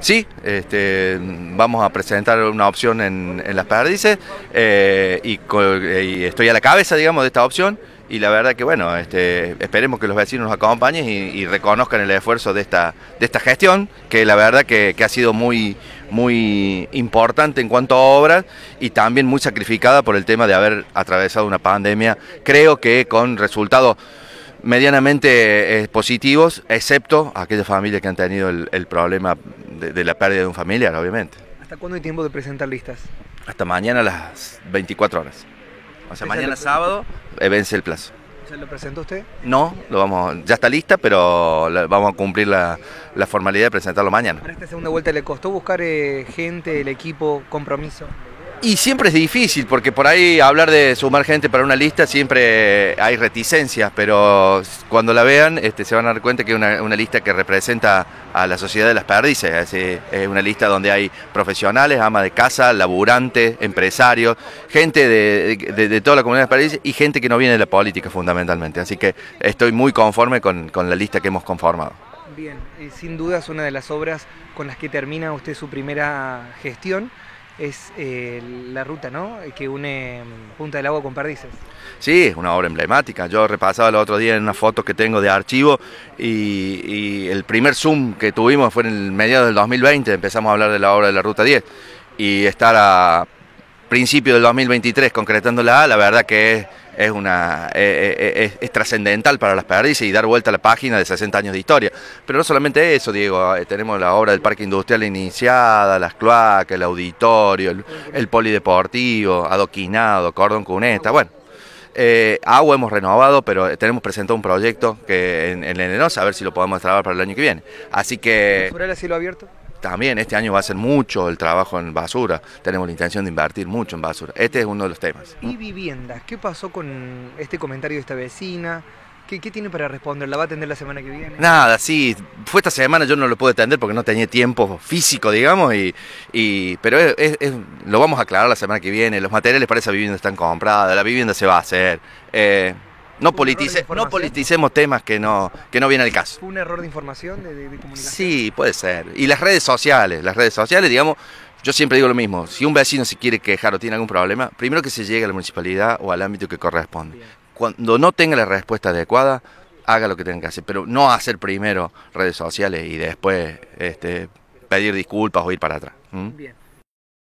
Sí, este, vamos a presentar una opción en, las perdices eh, y, estoy a la cabeza, digamos, de esta opción y la verdad que bueno, este, esperemos que los vecinos nos acompañen y, reconozcan el esfuerzo de esta, de esta gestión, que la verdad que, ha sido muy, muy importante en cuanto a obras y también muy sacrificada por el tema de haber atravesado una pandemia, creo que con resultados medianamente eh, positivos, excepto aquellas familias que han tenido el, problema de, la pérdida de un familiar, obviamente. ¿Hasta cuándo hay tiempo de presentar listas? Hasta mañana a las 24 horas. O sea, mañana sábado eh, vence el plazo. ¿Se lo presentó usted? No, lo vamos, ya está lista, pero vamos a cumplir la, formalidad de presentarlo mañana. ¿Para esta segunda vuelta le costó buscar eh, gente, el equipo, compromiso? Y siempre es difícil, porque por ahí hablar de sumar gente para una lista siempre hay reticencias, pero cuando la vean este, se van a dar cuenta que es una, lista que representa a la sociedad de las perdices. Es, una lista donde hay profesionales, amas de casa, laburantes, empresarios, gente de, toda la comunidad de las perdices y gente que no viene de la política fundamentalmente. Así que estoy muy conforme con, con la lista que hemos conformado. Bien, sin duda es una de las obras con las que termina usted su primera gestión es eh, la ruta ¿no? que une mm, Punta del Agua con Perdices. Sí, es una obra emblemática. Yo repasaba el otro día en una foto que tengo de archivo y, el primer Zoom que tuvimos fue en el mediados del 2020, empezamos a hablar de la obra de la Ruta 10 y estar a principio del 2023 concretándola, la verdad que es es, una, eh, eh, es, trascendental para las perdices y dar vuelta a la página de 60 años de historia. Pero no solamente eso, Diego, eh, tenemos la obra del parque industrial iniciada, las cloacas, el auditorio, el, polideportivo, adoquinado, cordón cuneta, bueno. agua hemos renovado, pero tenemos presentado un proyecto que en, en a ver si lo podemos trabajar para el año que viene. Así que... ¿Sobre abierto? También este año va a ser mucho el trabajo en basura, tenemos la intención de invertir mucho en basura. Este es uno de los temas. ¿Y viviendas? ¿Qué pasó con este comentario de esta vecina? ¿Qué, tiene para responder? ¿La va a atender la semana que viene? Nada, sí. Fue esta semana, yo no lo pude atender porque no tenía tiempo físico, digamos, y, pero lo vamos a aclarar la semana que viene. Los materiales para esa vivienda están comprados, la vivienda se va a hacer. Eh, no, politice, no politicemos temas que no, que no viene al caso. ¿Fue un error de información, de, comunicación? Sí, puede ser. Y las redes sociales, las redes sociales, digamos, yo siempre digo lo mismo, si un vecino se quiere quejar o tiene algún problema, primero que se llegue a la municipalidad o al ámbito que corresponde. Cuando no tenga la respuesta adecuada, haga lo que tenga que hacer, pero no hacer primero redes sociales y después este, pedir disculpas o ir para atrás. Bien.